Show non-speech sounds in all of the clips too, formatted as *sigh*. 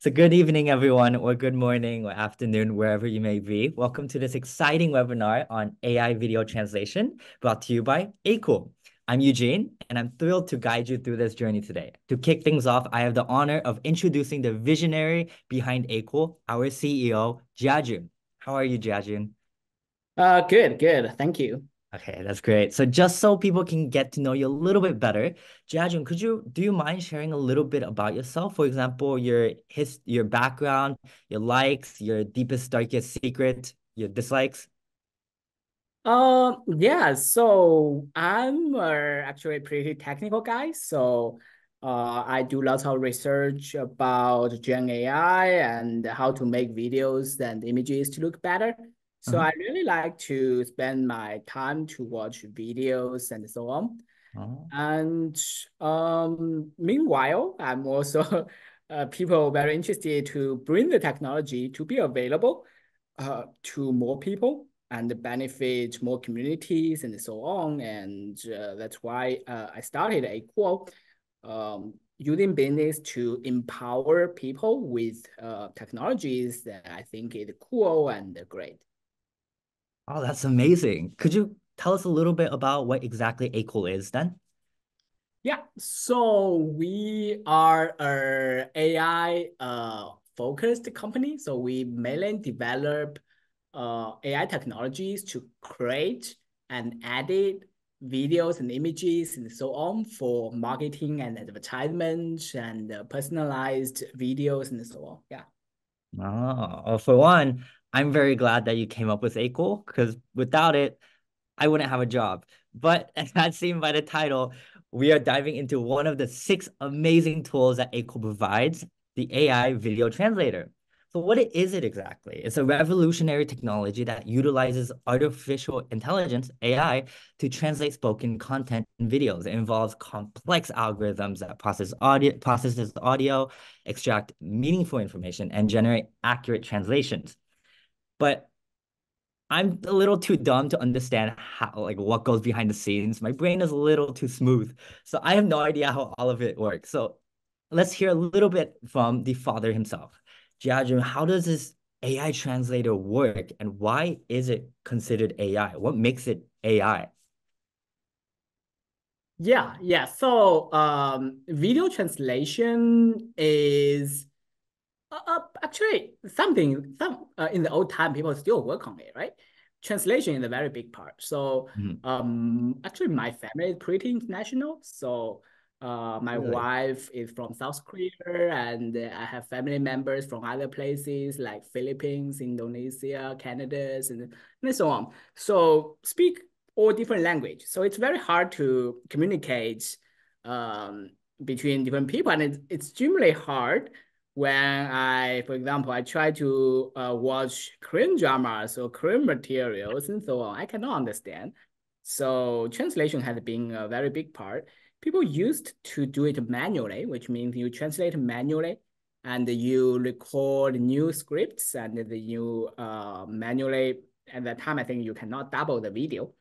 So, good evening, everyone, or good morning, or afternoon, wherever you may be. Welcome to this exciting webinar on AI video translation brought to you by Akool. I'm Eugene, and I'm thrilled to guide you through this journey today. To kick things off, I have the honor of introducing the visionary behind Akool, our CEO, Jiajun. How are you, Jiajun? Uh, good, good. Thank you. Okay, that's great. So just so people can get to know you a little bit better, Jiajun, could you do you mind sharing a little bit about yourself? For example, your his your background, your likes, your deepest, darkest secret, your dislikes. Um, yeah, so I'm uh, actually a pretty technical guy. So uh, I do lots of research about Gen AI and how to make videos and images to look better. So uh-huh. I really like to spend my time to watch videos and so on. Uh-huh. And um, meanwhile, I'm also *laughs* uh, people very interested to bring the technology to be available uh, to more people and benefit more communities and so on. And uh, that's why uh, I started Akool, um, using business to empower people with uh, technologies that I think is cool and great. Oh, that's amazing. Could you tell us a little bit about what exactly Akool is then? Yeah, so we are a AI uh, focused company. So we mainly develop uh, AI technologies to create and edit videos and images and so on for marketing and advertisement and uh, personalized videos and so on. Yeah. Oh, for one, I'm very glad that you came up with Akool because without it, I wouldn't have a job. But *laughs* as seen by the title, we are diving into one of the six amazing tools that Akool provides, the AI video translator. So what is it exactly? It's a revolutionary technology that utilizes artificial intelligence, AI, to translate spoken content in videos. It involves complex algorithms that process audio, processes audio, extract meaningful information, and generate accurate translations but I'm a little too dumb to understand how like what goes behind the scenes. My brain is a little too smooth. So I have no idea how all of it works. So let's hear a little bit from the father himself. Jiajun, how does this AI translator work and why is it considered AI? What makes it AI? Yeah, yeah. So um, video translation is uh, uh, actually, something some uh, in the old time people still work on it, right? Translation is a very big part. So, mm-hmm. um, actually, my family is pretty international. So, uh, my really? wife is from South Korea, and I have family members from other places like Philippines, Indonesia, Canada, and, and so on. So, speak all different language. So it's very hard to communicate um, between different people, and it's extremely hard when I, for example, I try to uh, watch Korean dramas or Korean materials and so on, I cannot understand. So translation has been a very big part. People used to do it manually, which means you translate manually and you record new scripts and you uh, manually, at that time, I think you cannot double the video.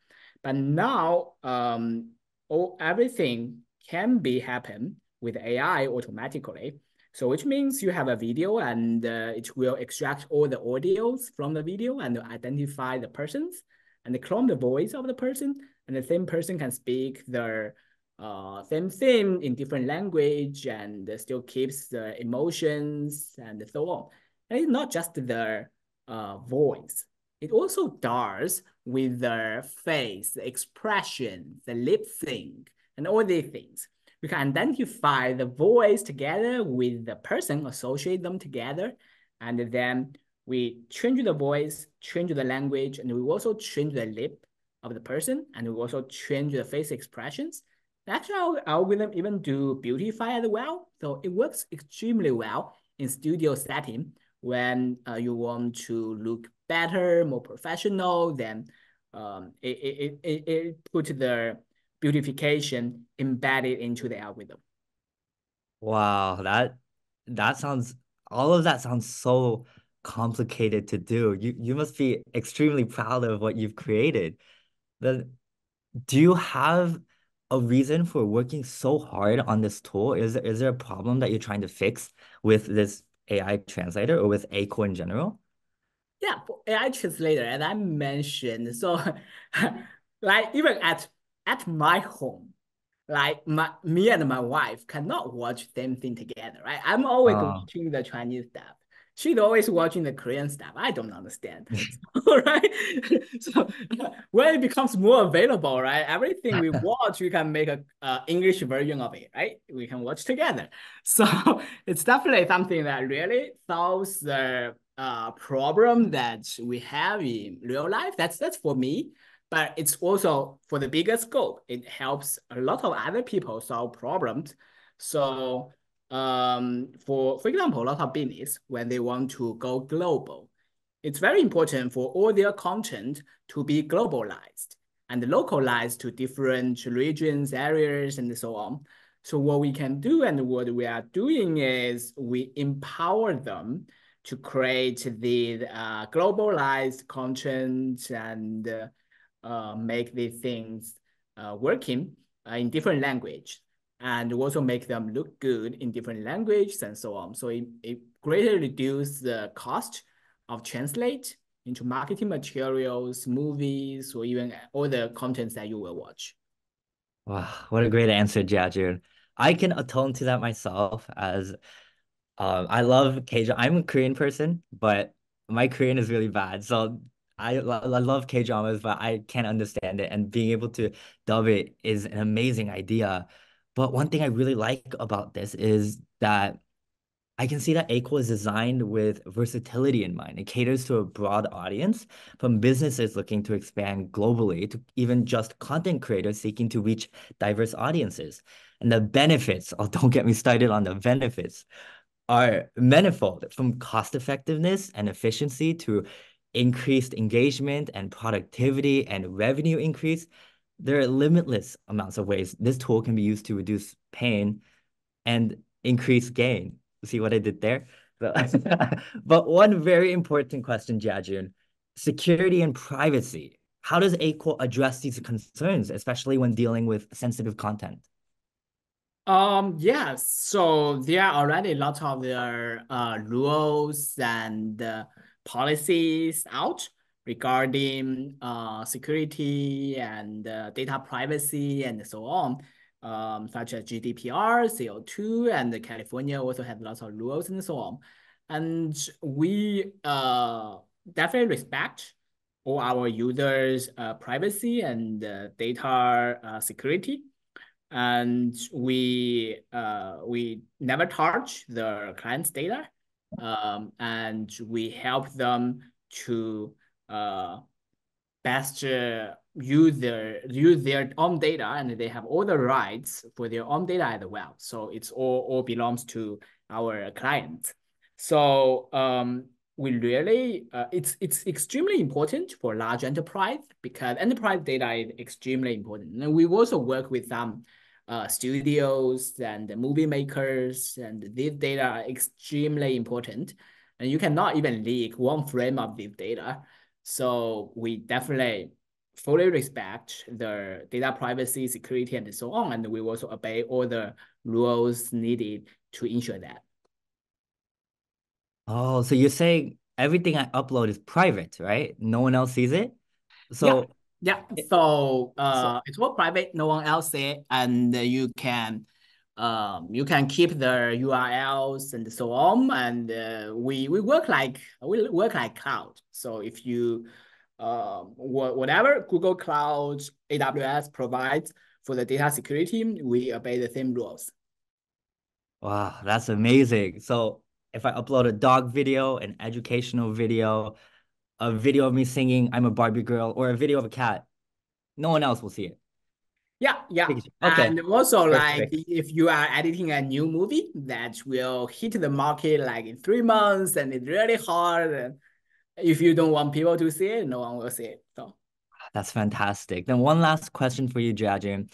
But now, um, all, everything can be happen with AI automatically. So which means you have a video and uh, it will extract all the audios from the video and identify the persons and clone the voice of the person. And the same person can speak the uh, same thing in different language and still keeps the emotions and so on. And it's not just the uh, voice. It also does with the face, the expression, the lip sync, and all these things we can identify the voice together with the person, associate them together, and then we change the voice, change the language, and we also change the lip of the person, and we also change the face expressions. Actually, our algorithm even do beautify as well. So it works extremely well in studio setting when uh, you want to look better, more professional, then um, it, it, it, it put the beautification embedded into the algorithm. Wow, that that sounds all of that sounds so complicated to do. You you must be extremely proud of what you've created. Then do you have a reason for working so hard on this tool? Is there, is there a problem that you're trying to fix with this AI translator or with Akool in general? Yeah, AI translator, and I mentioned so *laughs* like even at at my home, like my me and my wife cannot watch same thing together, right? I'm always Uh, watching the Chinese stuff. She's always watching the Korean stuff. I don't understand. *laughs* So, right? *laughs* So when it becomes more available, right? Everything we *laughs* watch, we can make a uh, English version of it, right? We can watch together. So it's definitely something that really solves the uh, problem that we have in real life. That's that's for me but it's also for the bigger scope. It helps a lot of other people solve problems. So um, for for example, a lot of business when they want to go global, it's very important for all their content to be globalized and localized to different regions, areas, and so on. So what we can do and what we are doing is we empower them to create the uh, globalized content and uh, uh, make these things uh, working uh, in different language and also make them look good in different languages and so on. So it, it greatly reduce the cost of translate into marketing materials, movies, or even all the contents that you will watch. wow, what a great answer, Jiajun. I can atone to that myself as um, I love K I'm a Korean person, but my Korean is really bad. So I, I love K dramas, but I can't understand it. And being able to dub it is an amazing idea. But one thing I really like about this is that I can see that Akool is designed with versatility in mind. It caters to a broad audience, from businesses looking to expand globally to even just content creators seeking to reach diverse audiences. And the benefits, oh, *laughs* don't get me started on the benefits, are manifold from cost effectiveness and efficiency to increased engagement and productivity and revenue increase. There are limitless amounts of ways this tool can be used to reduce pain and increase gain. See what I did there? *laughs* but one very important question, Jiajun, security and privacy. How does Akool address these concerns, especially when dealing with sensitive content? Um, yes. So there are already a lot of their uh, rules and uh, policies out regarding uh, security and uh, data privacy and so on, um, such as GDPR, CO2, and California also has lots of rules and so on. And we uh, definitely respect all our users' uh, privacy and uh, data uh, security and we uh, we never touch the client's data um, and we help them to uh, best use their use their own data and they have all the rights for their own data as well. So it's all all belongs to our clients so um, we really uh, it's it's extremely important for large enterprise because enterprise data is extremely important. And we also work with some uh, studios and the movie makers, and these data are extremely important. And you cannot even leak one frame of this data. So we definitely fully respect the data privacy, security, and so on. And we also obey all the rules needed to ensure that. Oh, so you're saying everything I upload is private, right? No one else sees it? So yeah. So uh, it's all private. No one else see it, and you can um you can keep the URLs and so on. And uh, we we work like we work like cloud. So if you um whatever Google Cloud, AWS provides for the data security, we obey the same rules. Wow, that's amazing. So if I upload a dog video, an educational video, a video of me singing I'm a Barbie girl or a video of a cat, no one else will see it. Yeah, yeah. Okay. And also like if you are editing a new movie that will hit the market like in three months and it's really hard. And if you don't want people to see it, no one will see it. So that's fantastic. Then one last question for you, Jiajun.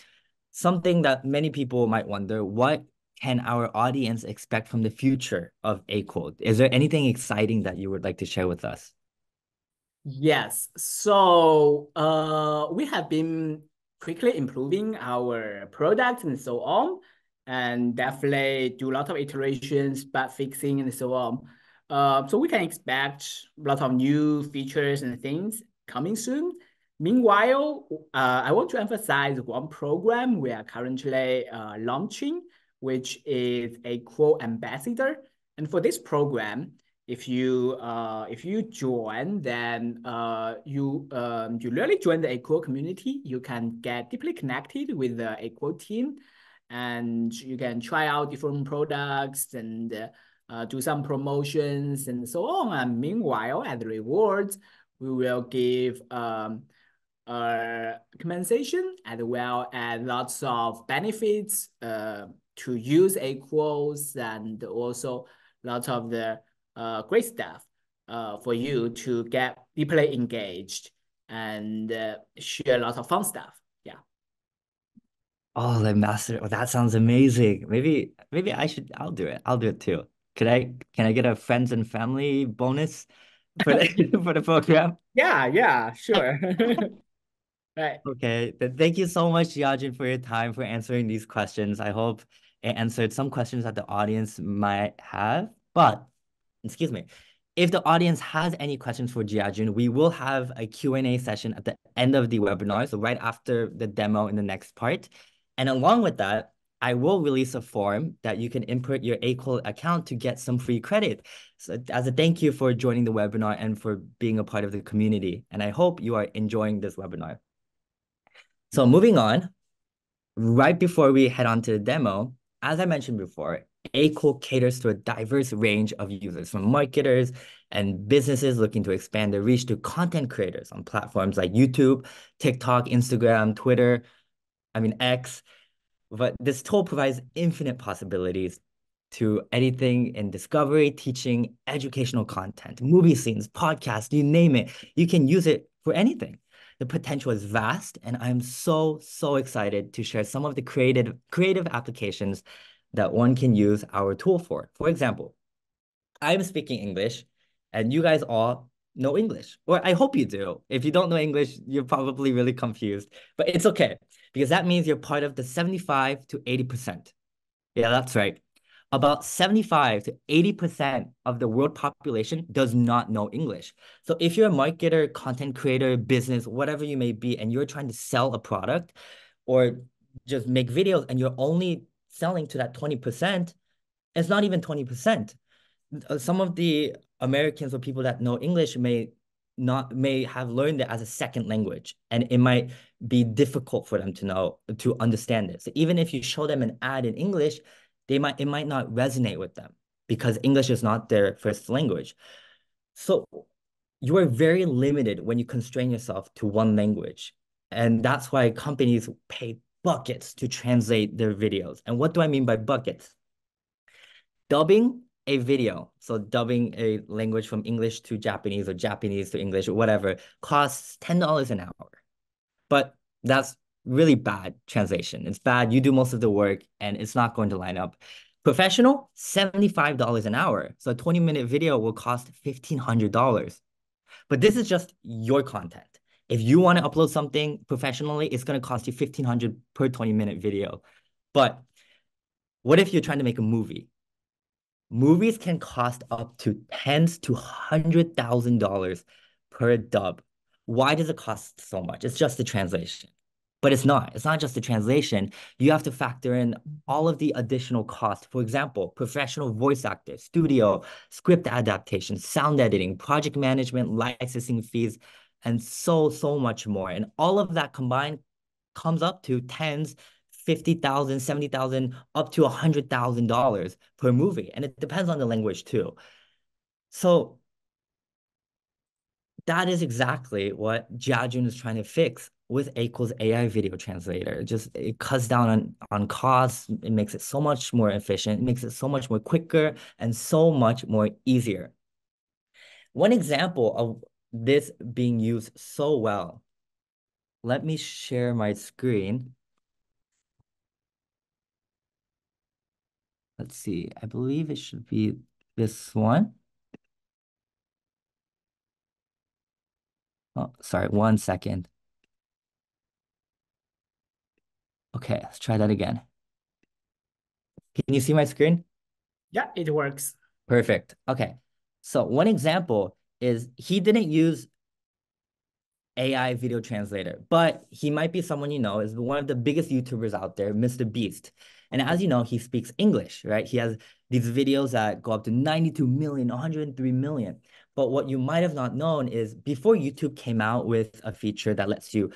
Something that many people might wonder, what can our audience expect from the future of Akool? Is there anything exciting that you would like to share with us? Yes. So uh, we have been quickly improving our product and so on. and definitely do a lot of iterations, bug fixing, and so on. Uh, so we can expect a lot of new features and things coming soon. Meanwhile, uh, I want to emphasize one program we are currently uh, launching, which is a quote Ambassador. And for this program, if you uh, if you join, then uh, you um, you really join the Akool community. You can get deeply connected with the Akool team, and you can try out different products and uh, do some promotions and so on. And meanwhile, as rewards, we will give um, uh, compensation as well as lots of benefits uh, to use equals and also lots of the uh, great stuff uh, for you to get deeply engaged and uh, share a lot of fun stuff. Yeah. Oh, the master. Well, that sounds amazing. Maybe maybe I should I'll do it. I'll do it too. Could I can I get a friends and family bonus for the *laughs* *laughs* for the program? Yeah, yeah, sure. *laughs* Right. Okay. Then thank you so much, Jiajun, for your time for answering these questions. I hope it answered some questions that the audience might have. But excuse me, if the audience has any questions for Jiajun, we will have a Q&A session at the end of the webinar, so right after the demo in the next part. And along with that, I will release a form that you can input your Akool account to get some free credit. So as a thank you for joining the webinar and for being a part of the community. And I hope you are enjoying this webinar. So moving on, right before we head on to the demo, as I mentioned before, Akool caters to a diverse range of users from marketers and businesses looking to expand their reach to content creators on platforms like YouTube, TikTok, Instagram, Twitter, I mean, X. But this tool provides infinite possibilities to anything in discovery, teaching, educational content, movie scenes, podcasts, you name it. You can use it for anything. The potential is vast, and I'm so, so excited to share some of the creative, creative applications that one can use our tool for. For example, I'm speaking English and you guys all know English, or I hope you do. If you don't know English, you're probably really confused, but it's okay because that means you're part of the 75 to 80%. Yeah, that's right. About 75 to 80% of the world population does not know English. So if you're a marketer, content creator, business, whatever you may be, and you're trying to sell a product or just make videos and you're only selling to that 20%, it's not even 20%. Uh, some of the Americans or people that know English may not may have learned it as a second language and it might be difficult for them to know to understand it. So even if you show them an ad in English, they might it might not resonate with them because English is not their first language. So you are very limited when you constrain yourself to one language. And that's why companies pay buckets to translate their videos. And what do I mean by buckets? Dubbing a video, so dubbing a language from English to Japanese or Japanese to English or whatever, costs $10 an hour. But that's really bad translation. It's bad. You do most of the work and it's not going to line up. Professional, $75 an hour. So a 20 minute video will cost $1,500. But this is just your content. If you want to upload something professionally, it's going to cost you 1500 per 20 minute video. But what if you're trying to make a movie? Movies can cost up to tens to hundred thousand dollars per dub. Why does it cost so much? It's just the translation. But it's not. It's not just the translation. You have to factor in all of the additional costs. For example, professional voice actors, studio, script adaptation, sound editing, project management, licensing fees, and so, so much more. And all of that combined comes up to tens, 50,000, 70,000, up to $100,000 per movie. And it depends on the language too. So that is exactly what Jiajun is trying to fix with Akool's AI video translator. Just it cuts down on, on costs. It makes it so much more efficient. It makes it so much more quicker and so much more easier. One example of this being used so well. Let me share my screen. Let's see. I believe it should be this one. Oh, sorry, one second. Okay, let's try that again. Can you see my screen? Yeah, it works. Perfect. Okay. So one example is he didn't use AI video translator, but he might be someone you know is one of the biggest YouTubers out there, Mr. Beast. And as you know, he speaks English, right? He has these videos that go up to 92 million, 103 million. But what you might have not known is before YouTube came out with a feature that lets you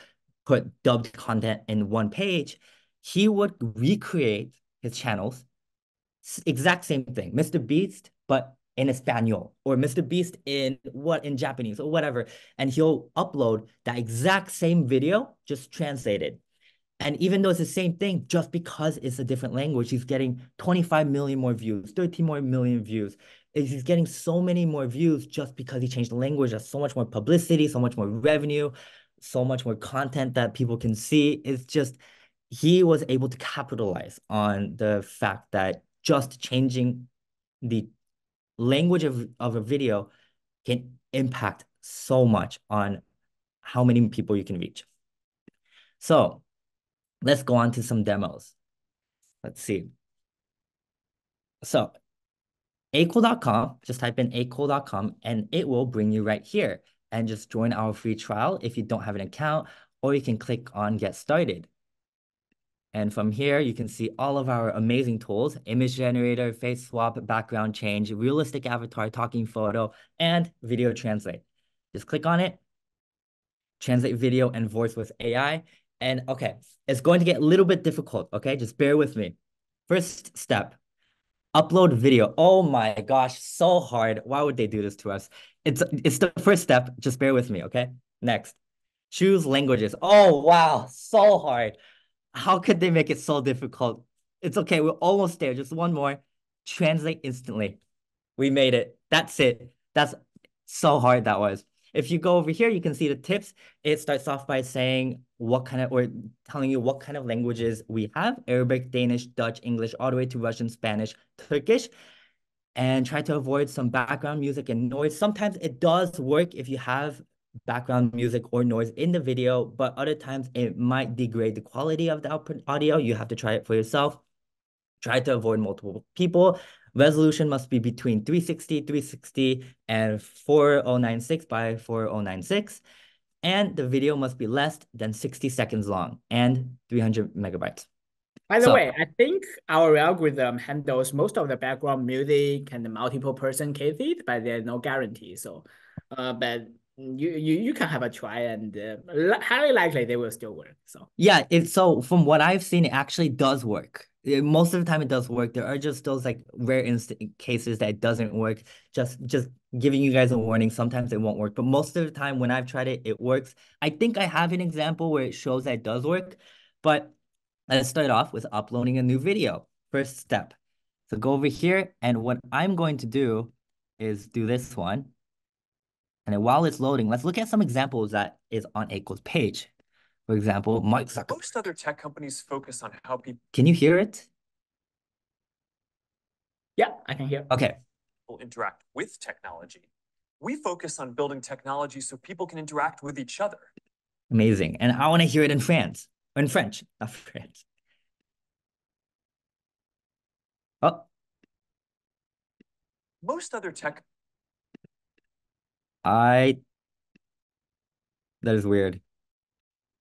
put dubbed content in one page, he would recreate his channels, exact same thing, Mr. Beast, but in Espanol or Mr. Beast in what in Japanese or whatever. And he'll upload that exact same video, just translated. And even though it's the same thing, just because it's a different language, he's getting 25 million more views, 13 more million views. He's getting so many more views just because he changed the language. There's so much more publicity, so much more revenue, so much more content that people can see. It's just he was able to capitalize on the fact that just changing the language of, of a video can impact so much on how many people you can reach. So let's go on to some demos. Let's see. So akool.com, just type in akool.com and it will bring you right here and just join our free trial if you don't have an account or you can click on get started. And from here, you can see all of our amazing tools, image generator, face swap, background change, realistic avatar, talking photo, and video translate. Just click on it, translate video and voice with AI. And okay, it's going to get a little bit difficult, okay? Just bear with me. First step, upload video. Oh my gosh, so hard. Why would they do this to us? It's, it's the first step. Just bear with me, okay? Next, choose languages. Oh, wow, so hard. How could they make it so difficult? It's okay. We're almost there. Just one more. Translate instantly. We made it. That's it. That's so hard that was. If you go over here, you can see the tips. It starts off by saying what kind of, or telling you what kind of languages we have, Arabic, Danish, Dutch, English, all the way to Russian, Spanish, Turkish, and try to avoid some background music and noise. Sometimes it does work if you have background music or noise in the video, but other times it might degrade the quality of the output audio. You have to try it for yourself. Try to avoid multiple people. Resolution must be between 360, 360 and 4096 by 4096. And the video must be less than 60 seconds long and 300 megabytes. By the so, way, I think our algorithm handles most of the background music and the multiple person cases, but there's no guarantee. So, uh, but you you you can have a try and uh, highly likely they will still work so. Yeah it's so from what i've seen it actually does work. Most of the time it does work. There are just those like rare instant cases that doesn't work. Just just giving you guys a warning sometimes it won't work. But most of the time when i've tried it it works. I think i have an example where it shows that it does work but let's start off with uploading a new video. First step. So go over here and what i'm going to do is do this one and then while it's loading, let's look at some examples that is on Akool's page. For example, Mark Zuckerberg. Most other tech companies focus on how people. Can you hear it? Yeah, I can hear. Okay. Interact with technology. We focus on building technology so people can interact with each other. Amazing. And I want to hear it in France, in French, not *laughs* France. Oh. Most other tech I that is weird.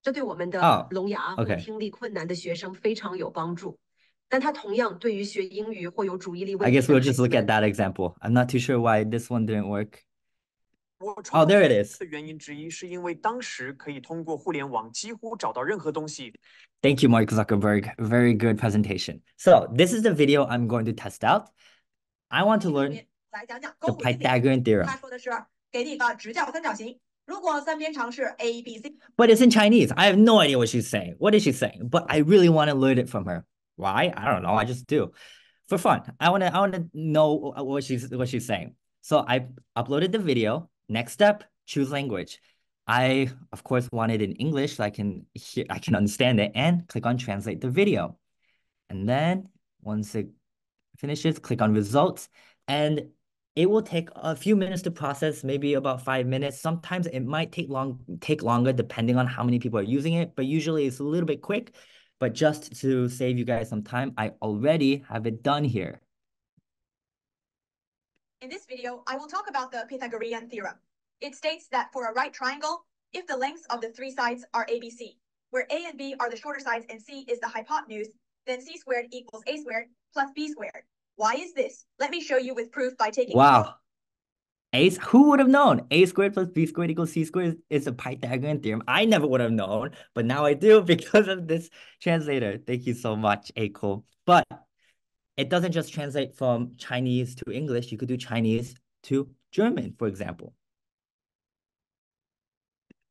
这对我们的聋哑或听力困难的学生非常有帮助。但它同样对于学英语或有注意力问 I 题 guess we'll just look at that example. I'm not too sure why this one didn't work. Oh, there it is. 的原因之一是因为当时可以通过互联网几乎找到任何东西。Thank you, Mark Zuckerberg. Very good presentation. So this is the video I'm going to test out. I want to learn the Pythagorean theorem. 他说的是 给你一个直角三角形。如果三边长是 A B C。But it's in Chinese. I have no idea what she's saying. What is she saying? But I really want to learn it from her. Why? I don't know. I just do. For fun. I want to I want to know what she's what she's saying. So I uploaded the video. Next step, choose language. I of course wanted in English so I can hear I can understand it and click on translate the video. And then once it finishes, click on results and it will take a few minutes to process, maybe about five minutes. Sometimes it might take long, take longer depending on how many people are using it, but usually it's a little bit quick. but just to save you guys some time, I already have it done here. In this video, I will talk about the Pythagorean theorem. It states that for a right triangle, if the lengths of the three sides are ABC, where A and B are the shorter sides and C is the hypotenuse, then C squared equals A squared plus B squared. Why is this? Let me show you with proof by taking. Wow. A, who would have known? A squared plus B squared equals C squared is a Pythagorean theorem. I never would have known, but now I do *laughs* because of this translator. Thank you so much, Akool. But it doesn't just translate from Chinese to English. You could do Chinese to German, for example.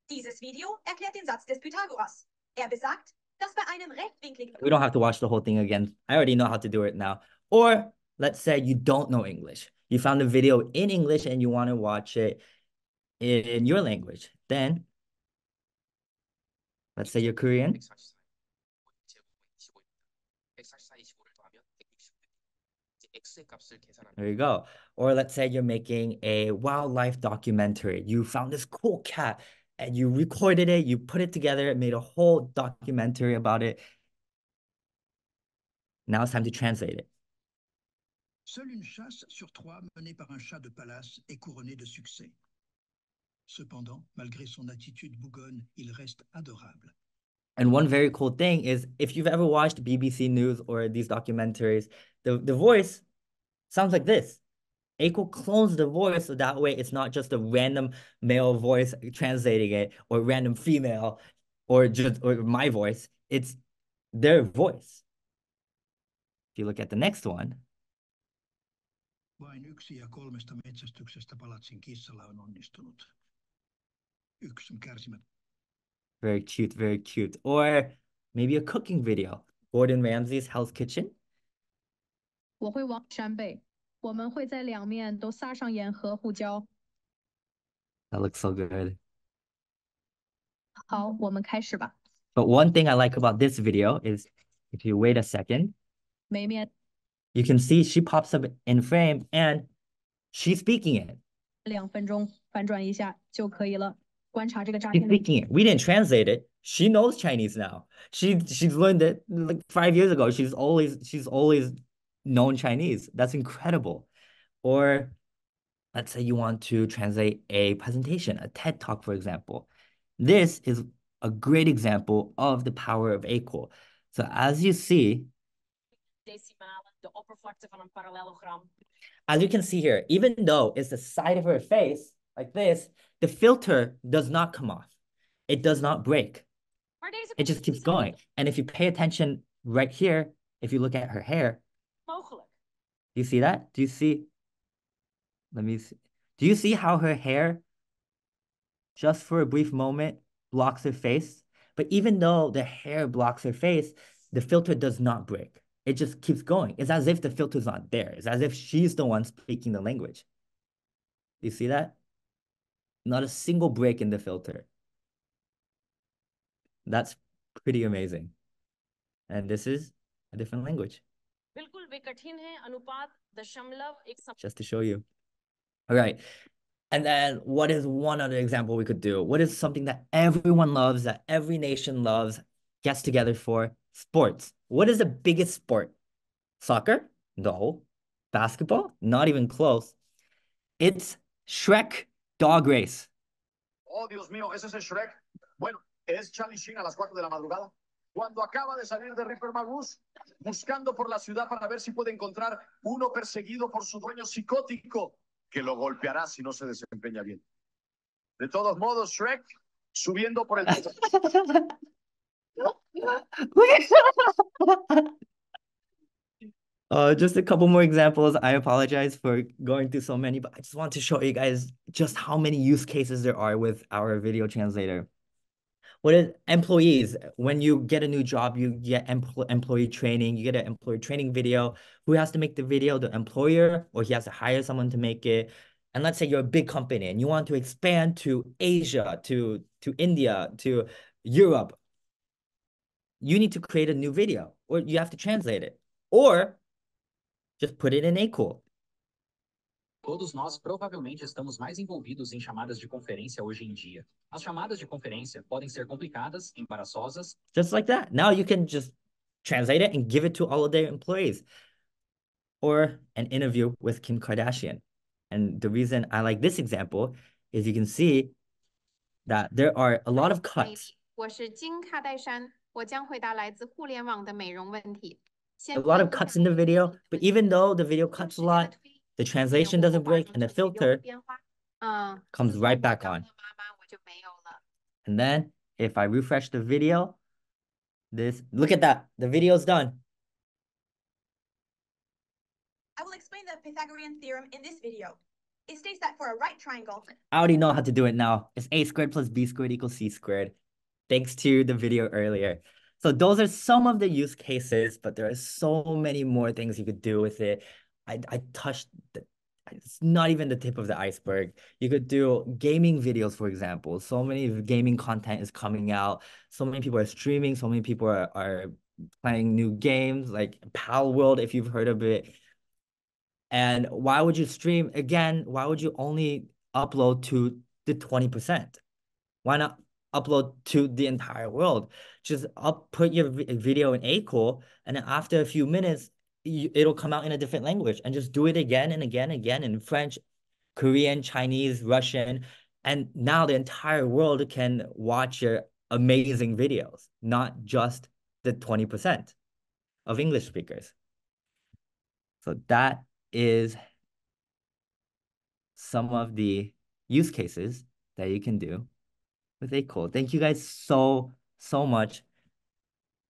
Dieses Video erklärt den Satz des Pythagoras. Er besagt, dass bei einem rechtwinkligen... We don't have to watch the whole thing again. I already know how to do it now. Or let's say you don't know English. You found a video in English and you want to watch it in your language. Then, let's say you're Korean. There you go. Or let's say you're making a wildlife documentary. You found this cool cat and you recorded it, you put it together, made a whole documentary about it. Now it's time to translate it. Seule une chasse sur trois menée par un chat de palace est couronnée de succès. Cependant, malgré son attitude bougonne, il reste adorable. And one very cool thing is if you've ever watched BBC News or these documentaries, the, the voice sounds like this. Akool clones the voice so that way it's not just a random male voice translating it or random female or just or my voice. It's their voice. If you look at the next one. Vain yksi ja kolmesta metsästyksestä palatsin kissalla on onnistunut. Yksi on kärsimät. Very cute, very cute. Or maybe a cooking video. Gordon Ramsay's Hell's Kitchen. 我会往山北，我们会在两面都撒上盐和胡椒。That looks so good. 好，我们开始吧。But one thing I like about this video is if you wait a second, 每面 you can see she pops up in frame and she's speaking it. She's speaking it. We didn't translate it. She knows Chinese now. She she's learned it like five years ago. She's always she's always known Chinese. That's incredible. Or let's say you want to translate a presentation, a TED talk, for example. This is a great example of the power of Akool. So as you see, as you can see here, even though it's the side of her face like this, the filter does not come off. It does not break. It just keeps going. And if you pay attention right here, if you look at her hair, do you see that? Do you see? Let me see. Do you see how her hair, just for a brief moment, blocks her face? But even though the hair blocks her face, the filter does not break. It just keeps going. It's as if the filter's not there. It's as if she's the one speaking the language. You see that? Not a single break in the filter. That's pretty amazing. And this is a different language. Just to show you. All right. And then what is one other example we could do? What is something that everyone loves, that every nation loves, gets together for? Sports. What is the biggest sport? Soccer? No. Basketball? Not even close. It's Shrek Dog Race. Oh, Dios mío, ¿ese es el Shrek? Bueno, es Charlie Sheen a las 4 de la madrugada. Cuando acaba de salir de Ripper Magus, buscando por la ciudad para ver si puede encontrar uno perseguido por su dueño psicótico, que lo golpeará si no se desempeña bien. De todos modos, Shrek, subiendo por el... *laughs* *laughs* Uh, just a couple more examples. I apologize for going through so many, but I just want to show you guys just how many use cases there are with our video translator. What is employees? When you get a new job, you get empl employee training, you get an employee training video. Who has to make the video? The employer, or he has to hire someone to make it. And let's say you're a big company and you want to expand to Asia, to, to India, to Europe you need to create a new video or you have to translate it or just put it in Akool. Todos nós provavelmente estamos mais envolvidos em chamadas de conferência hoje em dia. As chamadas de conferência podem ser complicadas, embaraçosas. Just like that. Now you can just translate it and give it to all of their employees. Or an interview with Kim Kardashian. And the reason I like this example is you can see that there are a lot of cuts. 我是金卡戴珊。我将回答来自互联网的美容问题。A lot of cuts in the video, but even though the video cuts a lot, the translation doesn't break and the filter comes right back on. And then if I refresh the video, this, look at that, the video's done. I will explain the Pythagorean theorem in this video. It states that for a right triangle. I already know how to do it now. It's a squared plus b squared equals c squared. Thanks to the video earlier. So those are some of the use cases, but there are so many more things you could do with it. I, I touched the, it's not even the tip of the iceberg. You could do gaming videos, for example. So many gaming content is coming out. So many people are streaming. So many people are, are playing new games like Palworld, if you've heard of it. And why would you stream? Again, why would you only upload to the 20%? Why not upload to the entire world? Just up, put your video in Akool, and then after a few minutes, you, it'll come out in a different language and just do it again and again and again in French, Korean, Chinese, Russian. And now the entire world can watch your amazing videos, not just the 20% of English speakers. So that is some of the use cases that you can do with cool? Thank you guys so, so much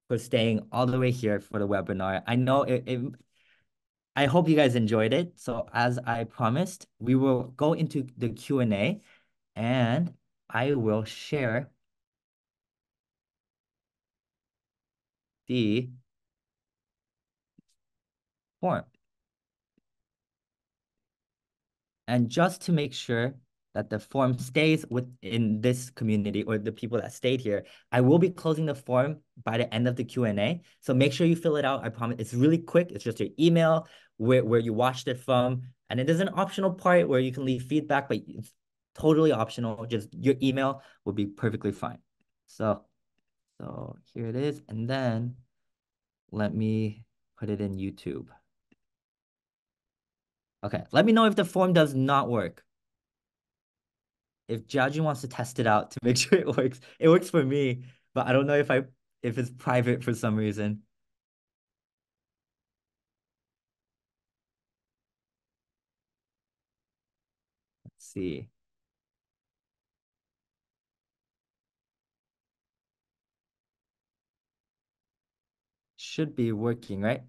for staying all the way here for the webinar. I know it, it I hope you guys enjoyed it. So as I promised, we will go into the Q&A and I will share the form. And just to make sure that the form stays within this community or the people that stayed here, I will be closing the form by the end of the Q&A. So make sure you fill it out. I promise it's really quick. It's just your email, where, where you watched it from. And it is an optional part where you can leave feedback, but it's totally optional. Just your email will be perfectly fine. So, so here it is. And then let me put it in YouTube. Okay, let me know if the form does not work if Jiajun wants to test it out to *laughs* make sure it works, it works for me, but I don't know if I if it's private for some reason. Let's see. Should be working, right?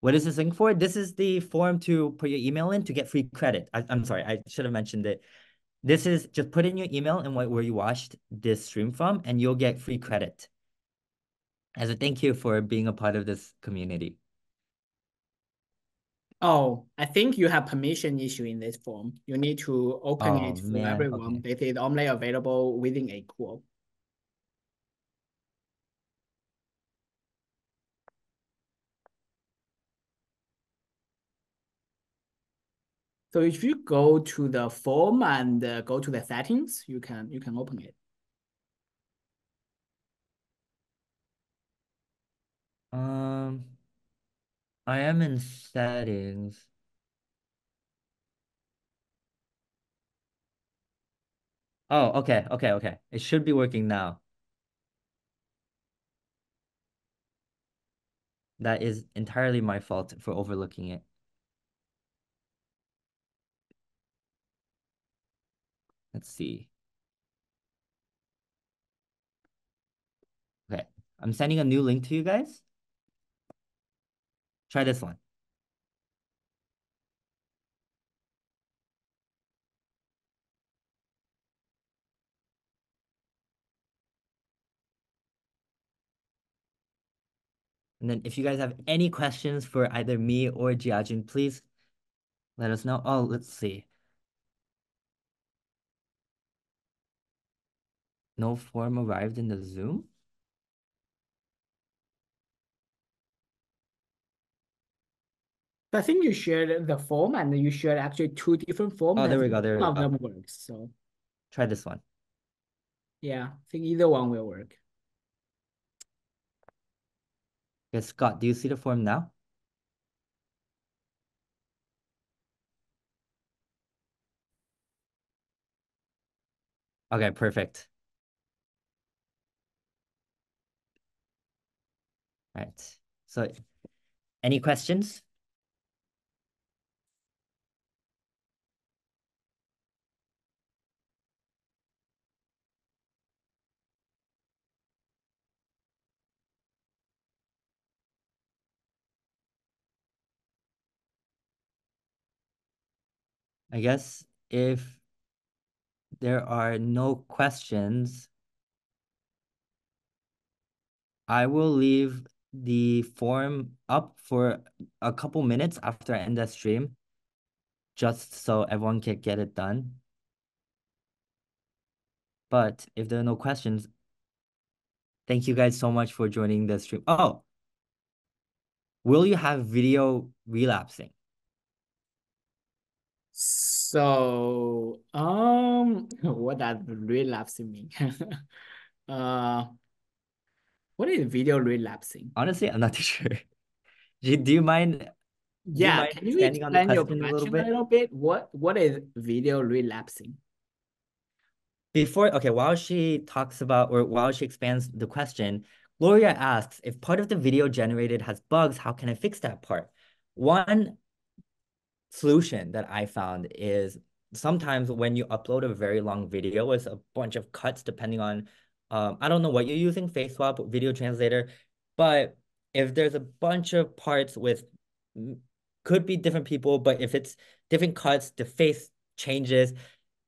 What is this thing for? This is the form to put your email in to get free credit. I, I'm sorry, I should have mentioned it. This is just put in your email and what, where you watched this stream from, and you'll get free credit. As a thank you for being a part of this community. Oh, I think you have permission issue in this form. You need to open oh, it for man. everyone. Okay. It is only available within Akool. So if you go to the form and uh, go to the settings, you can you can open it. Um, I am in settings. Oh, okay, okay, okay. It should be working now. That is entirely my fault for overlooking it. Let's see. Okay, I'm sending a new link to you guys. Try this one. And then if you guys have any questions for either me or Jiajun, please let us know. Oh, let's see. No form arrived in the Zoom? I think you shared the form and you shared actually two different forms. Oh, there we go. There we go. One of them works. So try this one. Yeah, I think either one will work. Yes, Scott, do you see the form now? Okay, perfect. Right. So any questions? I guess if there are no questions, I will leave the form up for a couple minutes after I end the stream, just so everyone can get it done. But if there are no questions, thank you guys so much for joining the stream. Oh, will you have video relapsing? So, um, *laughs* what does relapsing mean? *laughs* uh, what is video relapsing? Honestly, I'm not *laughs* too sure. Do, do you mind? Yeah, you mind can you explain your question a little bit? a little bit? What What is video relapsing? Before, okay, while she talks about or while she expands the question, Gloria asks if part of the video generated has bugs, how can I fix that part? One solution that I found is sometimes when you upload a very long video with a bunch of cuts, depending on, um, I don't know what you're using, FaceSwap, video translator, but if there's a bunch of parts with, could be different people, but if it's different cuts, the face changes,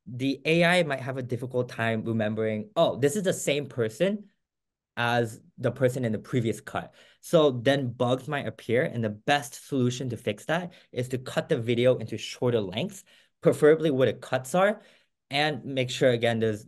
the AI might have a difficult time remembering, oh, this is the same person as the person in the previous cut. So then bugs might appear and the best solution to fix that is to cut the video into shorter lengths, preferably where the cuts are, and make sure again there's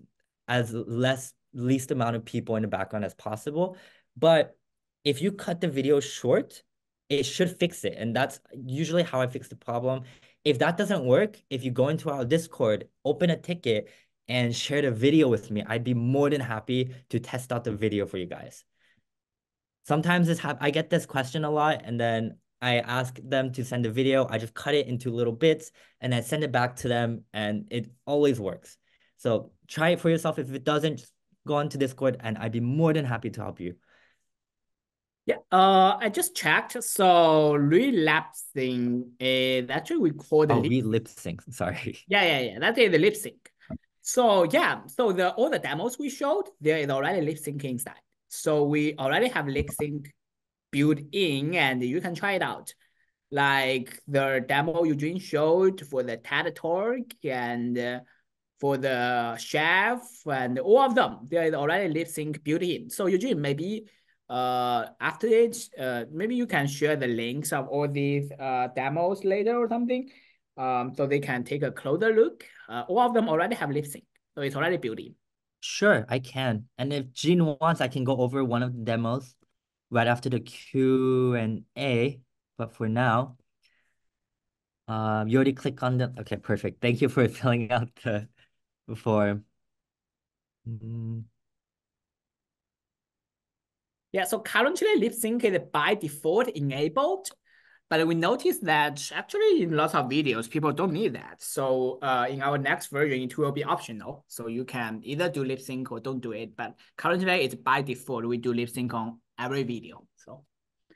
as less least amount of people in the background as possible. But if you cut the video short, it should fix it. And that's usually how I fix the problem. If that doesn't work, if you go into our Discord, open a ticket and share the video with me, I'd be more than happy to test out the video for you guys. Sometimes this I get this question a lot and then I ask them to send a video. I just cut it into little bits and then send it back to them and it always works. So try it for yourself. If it doesn't, just go on to Discord and I'd be more than happy to help you. Yeah, uh, I just checked. So relapsing is actually we call the oh, lip, lip sync. *laughs* Sorry. Yeah, yeah, yeah. That is the lip sync. So yeah, so the all the demos we showed, there is already lip sync inside. So we already have lip sync built in and you can try it out. Like the demo Eugene showed for the TED Talk and uh, for the chef and all of them, there is already lip sync built in. So Eugene, maybe uh, after it, uh, maybe you can share the links of all these uh, demos later or something um, so they can take a closer look. Uh, all of them already have lip sync, so it's already built in. Sure, I can. And if Jean wants, I can go over one of the demos right after the Q and A. But for now, um, you already click on the. Okay, perfect. Thank you for *laughs* filling out the form. Mm. Yeah, so currently lip sync is by default enabled. But we noticed that actually in lots of videos, people don't need that. So uh, in our next version, it will be optional. So you can either do lip sync or don't do it. But currently it's by default, we do lip sync on every video. So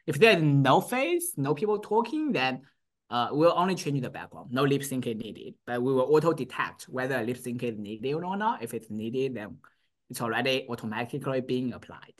if there's no face, no people talking, then uh, we'll only change the background. No lip sync is needed, but we will auto detect whether lip sync is needed or not. If it's needed, then it's already automatically being applied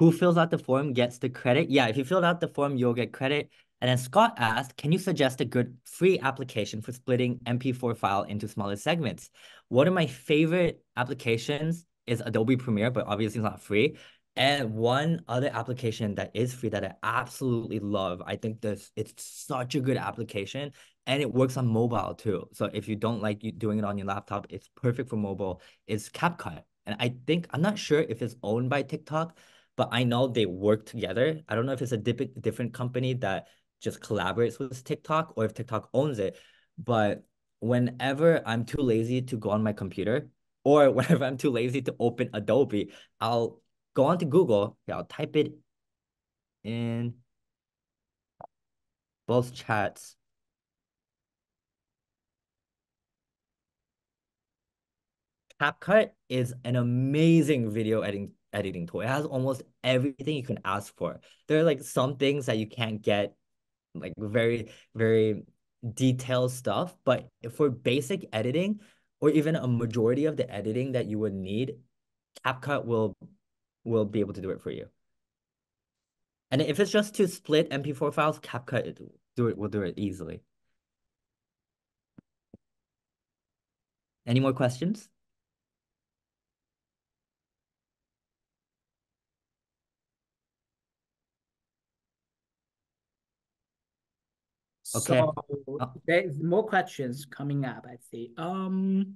who fills out the form gets the credit. Yeah, if you fill out the form, you'll get credit. And then Scott asked, can you suggest a good free application for splitting MP4 file into smaller segments? One of my favorite applications is Adobe Premiere, but obviously it's not free. And one other application that is free that I absolutely love, I think this it's such a good application and it works on mobile too. So if you don't like doing it on your laptop, it's perfect for mobile. It's CapCut. And I think, I'm not sure if it's owned by TikTok, but I know they work together. I don't know if it's a dip- different company that just collaborates with TikTok or if TikTok owns it. But whenever I'm too lazy to go on my computer or *laughs* whenever I'm too lazy to open Adobe, I'll go on to Google. Yeah, I'll type it in both chats. CapCut is an amazing video editing editing tool. It has almost everything you can ask for. There are like some things that you can't get, like very, very detailed stuff, but for basic editing or even a majority of the editing that you would need, CapCut will will be able to do it for you. And if it's just to split MP4 files, CapCut do it will do it easily. Any more questions? Okay. So there's more questions coming up, I see. Um,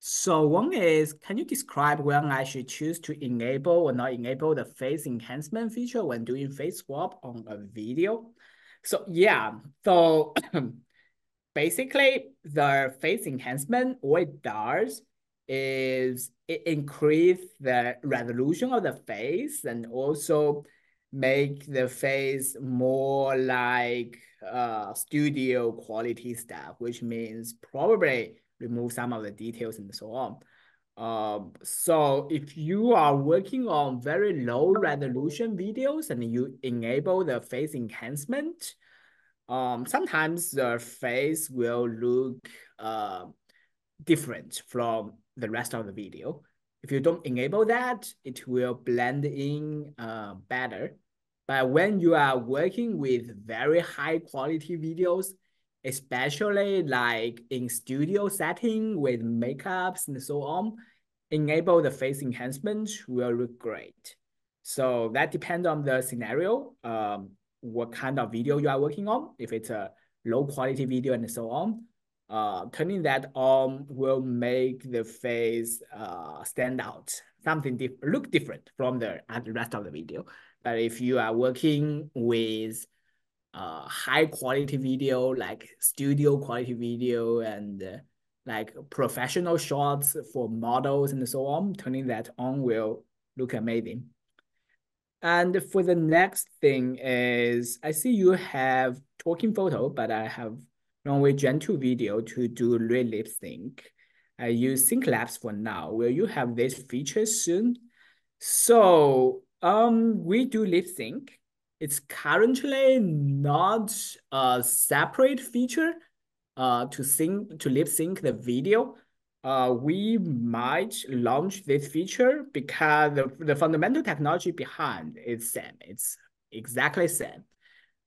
so one is, can you describe when I should choose to enable or not enable the face enhancement feature when doing face swap on a video? So yeah, so *clears throat* basically the face enhancement, what it does is it increase the resolution of the face and also make the face more like uh, studio quality stuff, which means probably remove some of the details and so on. Um, so if you are working on very low resolution videos and you enable the face enhancement, um, sometimes the face will look uh, different from the rest of the video. If you don't enable that, it will blend in uh, better. But when you are working with very high quality videos, especially like in studio setting with makeups and so on, enable the face enhancement will look great. So that depends on the scenario, um, what kind of video you are working on. If it's a low quality video and so on, uh, turning that on will make the face uh, stand out, something diff look different from the, the rest of the video. But if you are working with uh, high quality video, like studio quality video and uh, like professional shots for models and so on, turning that on will look amazing. And for the next thing is, I see you have talking photo, but I have Runway Gen 2 video to do real lip sync. I use sync labs for now. Will you have this feature soon? So um, we do lip sync. It's currently not a separate feature uh, to sync to lip sync the video. Uh, we might launch this feature because the, the fundamental technology behind is same. It's exactly same.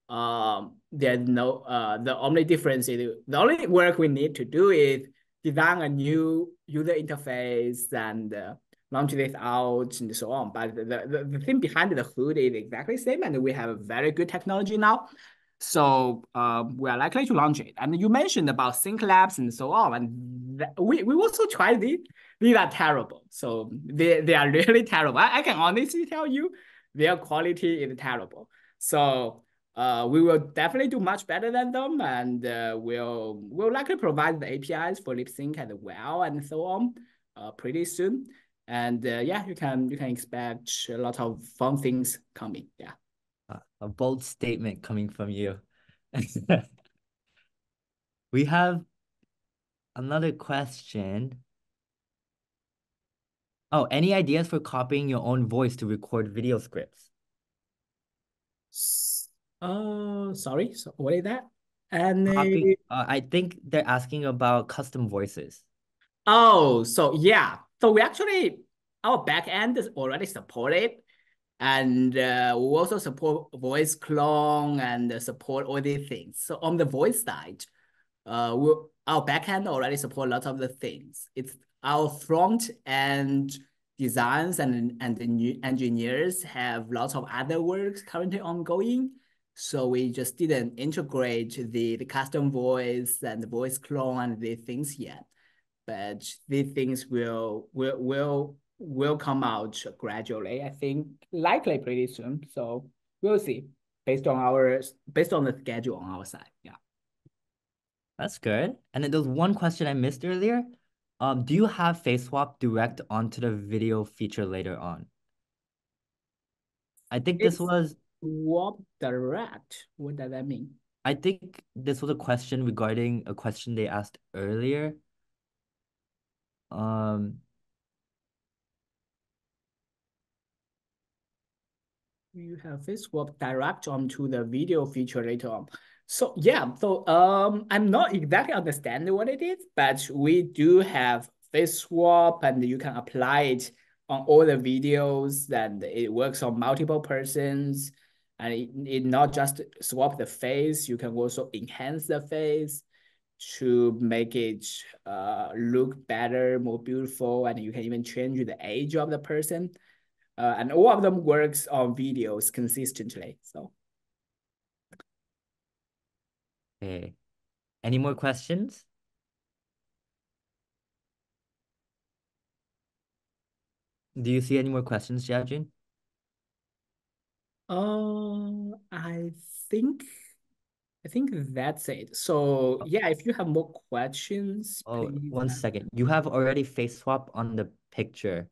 Um, there's no uh, the only difference is the only work we need to do is design a new user interface and uh, launch this out and so on. But the, the, the thing behind the hood is exactly the same, and we have very good technology now. So um, we are likely to launch it. And you mentioned about sync labs and so on, and we, we also tried these. These are terrible. So they, they are *laughs* really terrible. I, I can honestly tell you their quality is terrible. So uh, we will definitely do much better than them, and uh, we'll we'll likely provide the APIs for lip sync as well and so on uh, pretty soon and uh, yeah, you can you can expect a lot of fun things coming. Yeah, uh, a bold statement coming from you. *laughs* we have another question. Oh, any ideas for copying your own voice to record video scripts? Uh, sorry, so what is that? And Copy, uh, I think they're asking about custom voices. Oh, so yeah, so we actually, our backend is already supported. And uh, we also support voice clone and support all these things. So on the voice side, uh, we our backend already support a lot of the things. It's our front end designs and, and the new engineers have lots of other works currently ongoing. So we just didn't integrate the, the custom voice and the voice clone and these things yet but these things will will will will come out gradually. I think likely pretty soon. So we'll see based on our based on the schedule on our side. Yeah. That's good. And then there's one question I missed earlier. Um, do you have face swap direct onto the video feature later on? I think it's this was swap direct. What does that mean? I think this was a question regarding a question they asked earlier. Um, you have face swap direct onto the video feature later on. So yeah, so um, I'm not exactly understanding what it is, but we do have face swap, and you can apply it on all the videos. And it works on multiple persons, and it, it not just swap the face. You can also enhance the face to make it uh look better, more beautiful, and you can even change the age of the person. Uh, and all of them works on videos consistently. So. Okay. Any more questions? Do you see any more questions, Jiajun? Uh, I think I think that's it. So oh. yeah, if you have more questions, oh, please. one second. You have already face swap on the picture.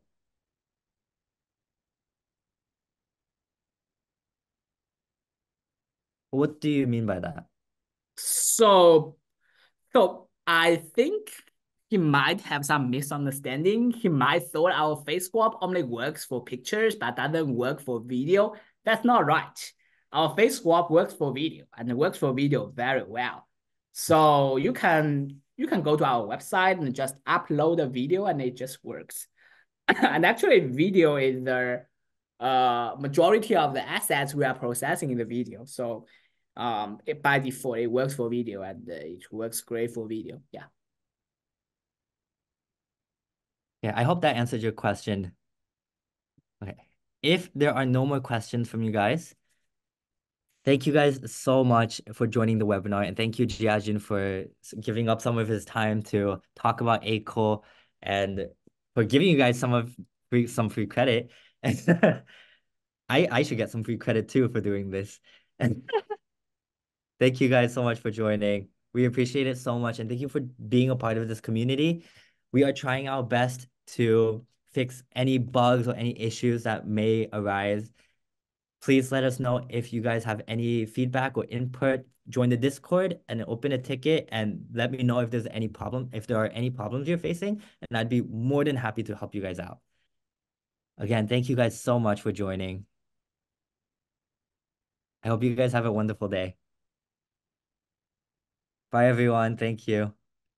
What do you mean by that? So, so I think he might have some misunderstanding. He might thought our face swap only works for pictures, but doesn't work for video. That's not right. Our face swap works for video and it works for video very well. So you can you can go to our website and just upload a video and it just works. *laughs* and actually, video is the uh, majority of the assets we are processing in the video. So um, it, by default, it works for video and uh, it works great for video. Yeah. Yeah, I hope that answered your question. Okay. If there are no more questions from you guys, thank you guys so much for joining the webinar. And thank you, Jiajun, for giving up some of his time to talk about Akool and for giving you guys some of free, some free credit. *laughs* I, I should get some free credit too for doing this. And *laughs* thank you guys so much for joining. We appreciate it so much. And thank you for being a part of this community. We are trying our best to fix any bugs or any issues that may arise. Please let us know if you guys have any feedback or input. Join the Discord and open a ticket and let me know if there's any problem, if there are any problems you're facing, and I'd be more than happy to help you guys out. Again, thank you guys so much for joining. I hope you guys have a wonderful day. Bye, everyone. Thank you.